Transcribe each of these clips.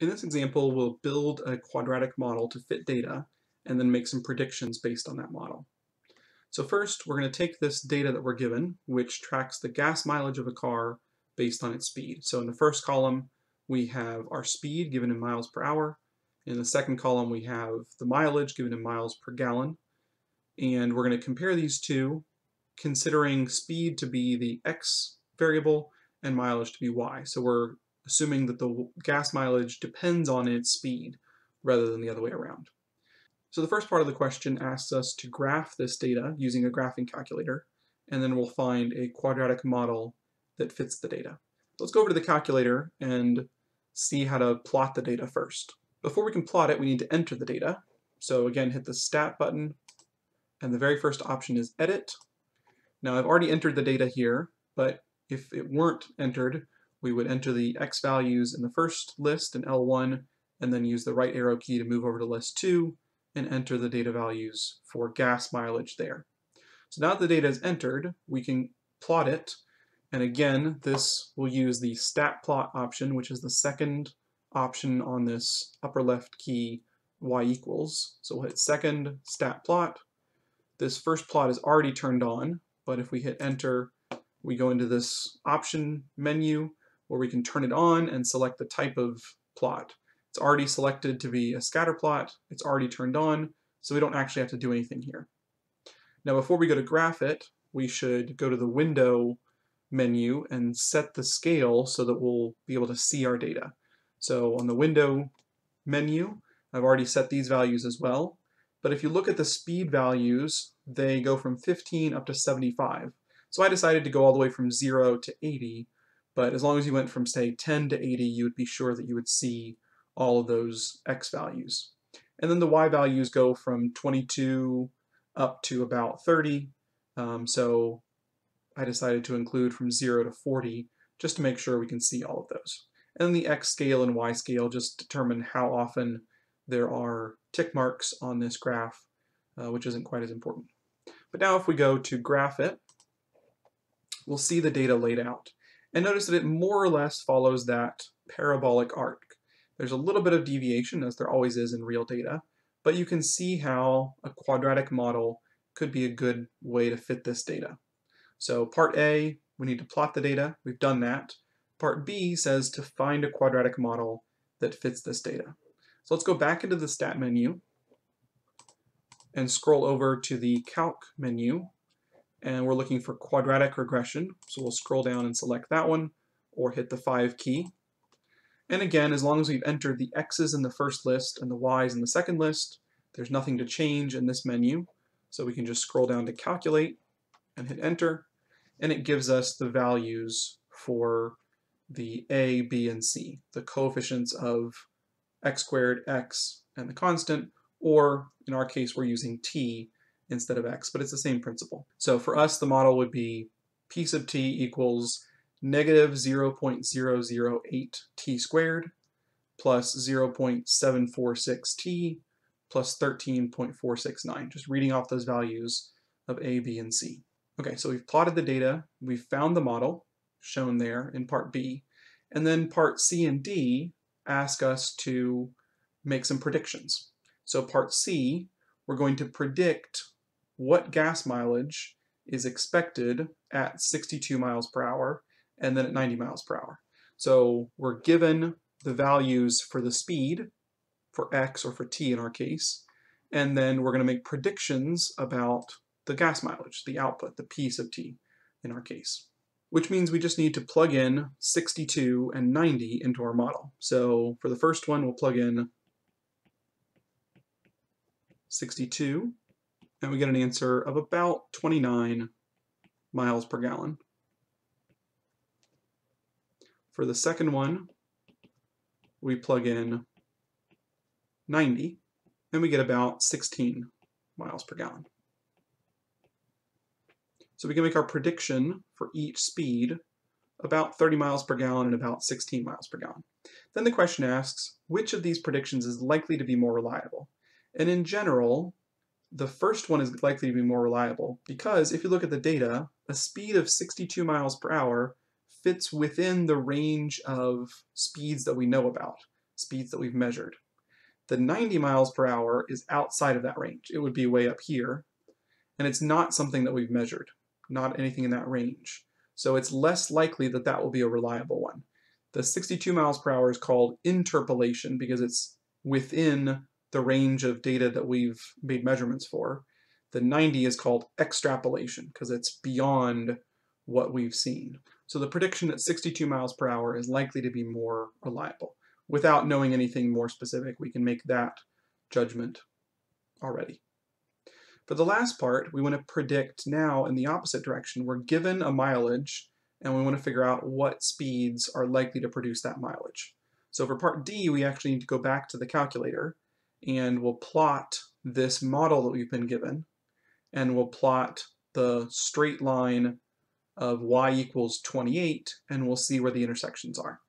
In this example, we'll build a quadratic model to fit data and then make some predictions based on that model. So first, we're going to take this data that we're given, which tracks the gas mileage of a car based on its speed. So in the first column, we have our speed given in miles per hour. In the second column, we have the mileage given in miles per gallon. And we're going to compare these two, considering speed to be the x variable and mileage to be y. So we're assuming that the gas mileage depends on its speed rather than the other way around. So the first part of the question asks us to graph this data using a graphing calculator, and then we'll find a quadratic model that fits the data. Let's go over to the calculator and see how to plot the data first. Before we can plot it, we need to enter the data. So again, hit the Stat button, and the very first option is Edit. Now I've already entered the data here, but if it weren't entered, we would enter the x values in the first list in L1 and then use the right arrow key to move over to list 2 and enter the data values for gas mileage there. So now that the data is entered, we can plot it and again this will use the stat plot option which is the second option on this upper left key y equals. So we'll hit second stat plot. This first plot is already turned on but if we hit enter we go into this option menu where we can turn it on and select the type of plot. It's already selected to be a scatter plot, it's already turned on, so we don't actually have to do anything here. Now before we go to graph it, we should go to the window menu and set the scale so that we'll be able to see our data. So on the window menu, I've already set these values as well, but if you look at the speed values, they go from 15 up to 75. So I decided to go all the way from 0 to 80 but as long as you went from, say, 10 to 80, you would be sure that you would see all of those x values. And then the y values go from 22 up to about 30. Um, so I decided to include from 0 to 40 just to make sure we can see all of those. And the x scale and y scale just determine how often there are tick marks on this graph, uh, which isn't quite as important. But now if we go to graph it, we'll see the data laid out. And notice that it more or less follows that parabolic arc. There's a little bit of deviation, as there always is in real data, but you can see how a quadratic model could be a good way to fit this data. So part A, we need to plot the data. We've done that. Part B says to find a quadratic model that fits this data. So let's go back into the Stat menu and scroll over to the Calc menu and we're looking for quadratic regression. So we'll scroll down and select that one or hit the 5 key. And again, as long as we've entered the x's in the first list and the y's in the second list, there's nothing to change in this menu. So we can just scroll down to calculate and hit enter, and it gives us the values for the a, b, and c, the coefficients of x squared, x, and the constant, or in our case we're using t instead of x, but it's the same principle. So for us, the model would be p sub t equals negative 0.008 t squared plus 0.746 t plus 13.469, just reading off those values of a, b, and c. Okay, so we've plotted the data, we've found the model, shown there in part B, and then part C and D ask us to make some predictions. So part C, we're going to predict what gas mileage is expected at 62 miles per hour and then at 90 miles per hour. So we're given the values for the speed, for x or for t in our case, and then we're going to make predictions about the gas mileage, the output, the p sub t in our case. Which means we just need to plug in 62 and 90 into our model. So for the first one, we'll plug in 62 and we get an answer of about 29 miles per gallon. For the second one, we plug in 90, and we get about 16 miles per gallon. So we can make our prediction for each speed about 30 miles per gallon and about 16 miles per gallon. Then the question asks, which of these predictions is likely to be more reliable? And in general, the first one is likely to be more reliable because if you look at the data, a speed of 62 miles per hour fits within the range of speeds that we know about. speeds that we've measured. The 90 miles per hour is outside of that range. It would be way up here, and it's not something that we've measured, not anything in that range. So it's less likely that that will be a reliable one. The 62 miles per hour is called interpolation because it's within the range of data that we've made measurements for. The 90 is called extrapolation because it's beyond what we've seen. So the prediction at 62 miles per hour is likely to be more reliable. Without knowing anything more specific, we can make that judgment already. For the last part, we want to predict now in the opposite direction. We're given a mileage, and we want to figure out what speeds are likely to produce that mileage. So for part D, we actually need to go back to the calculator, and we'll plot this model that we've been given, and we'll plot the straight line of y equals 28, and we'll see where the intersections are.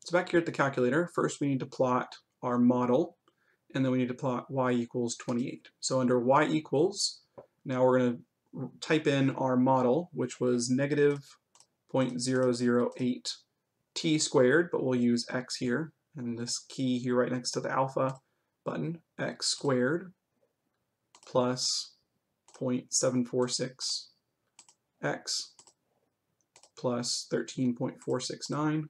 So back here at the calculator, first we need to plot our model, and then we need to plot y equals 28. So under y equals, now we're going to type in our model, which was negative 0.008 t squared, but we'll use x here, and this key here right next to the alpha button, x squared plus 0.746 x plus 13.469.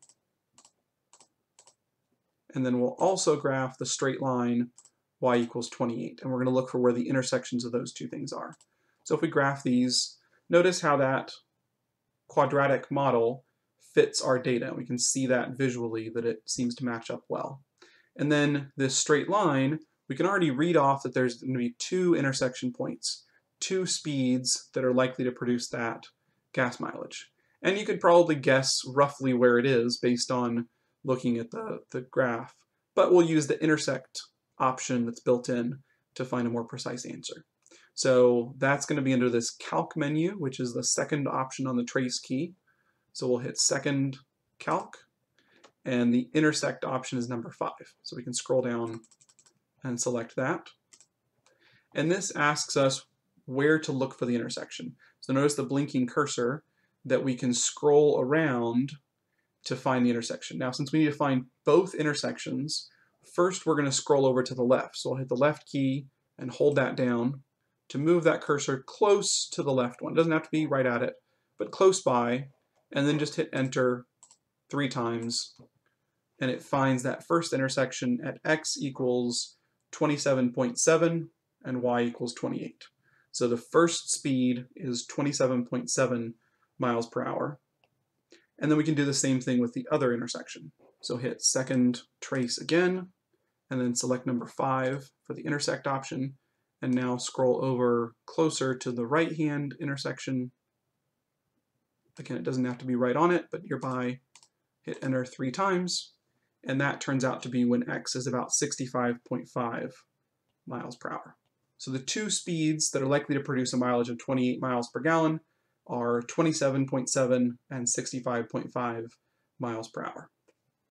And then we'll also graph the straight line y equals 28. And we're going to look for where the intersections of those two things are. So if we graph these, notice how that quadratic model fits our data. We can see that visually that it seems to match up well. And then this straight line, we can already read off that there's going to be two intersection points, two speeds that are likely to produce that gas mileage. And you could probably guess roughly where it is based on looking at the, the graph. But we'll use the intersect option that's built in to find a more precise answer. So that's going to be under this calc menu, which is the second option on the trace key. So we'll hit second calc, and the intersect option is number five. So we can scroll down and select that. And this asks us where to look for the intersection. So notice the blinking cursor that we can scroll around to find the intersection. Now, since we need to find both intersections, first we're going to scroll over to the left. So I'll hit the left key and hold that down to move that cursor close to the left one. It doesn't have to be right at it, but close by, and then just hit enter three times, and it finds that first intersection at x equals 27.7 and y equals 28. So the first speed is 27.7 miles per hour. And then we can do the same thing with the other intersection. So hit second trace again, and then select number five for the intersect option, and now scroll over closer to the right-hand intersection. Again, it doesn't have to be right on it, but nearby, hit enter three times, and that turns out to be when x is about 65.5 miles per hour. So the two speeds that are likely to produce a mileage of 28 miles per gallon are 27.7 and 65.5 miles per hour.